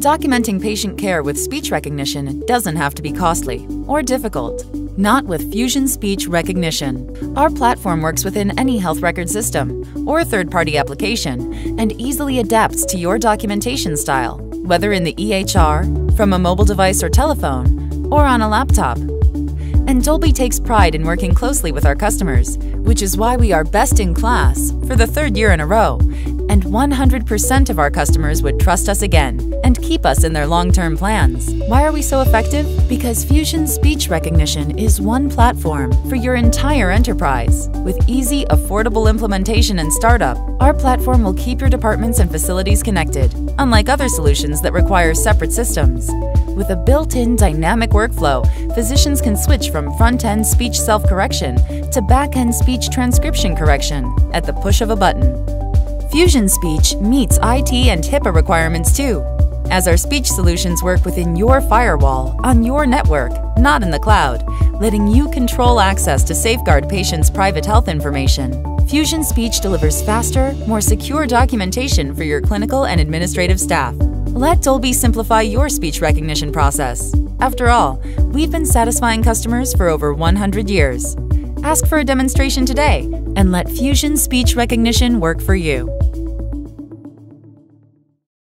Documenting patient care with speech recognition doesn't have to be costly or difficult. Not with Fusion Speech Recognition. Our platform works within any health record system or third party application and easily adapts to your documentation style, whether in the EHR, from a mobile device or telephone, or on a laptop. And Dolbey takes pride in working closely with our customers, which is why we are best in class for the third year in a row, 100% of our customers would trust us again and keep us in their long-term plans. Why are we so effective? Because Fusion Speech Recognition is one platform for your entire enterprise. With easy, affordable implementation and startup, our platform will keep your departments and facilities connected, unlike other solutions that require separate systems. With a built-in dynamic workflow, physicians can switch from front-end speech self-correction to back-end speech transcription correction at the push of a button. Fusion Speech meets IT and HIPAA requirements too, as our speech solutions work within your firewall, on your network, not in the cloud, letting you control access to safeguard patients' private health information. Fusion Speech delivers faster, more secure documentation for your clinical and administrative staff. Let Dolbey simplify your speech recognition process. After all, we've been satisfying customers for over 100 years. Ask for a demonstration today and let Fusion Speech Recognition work for you.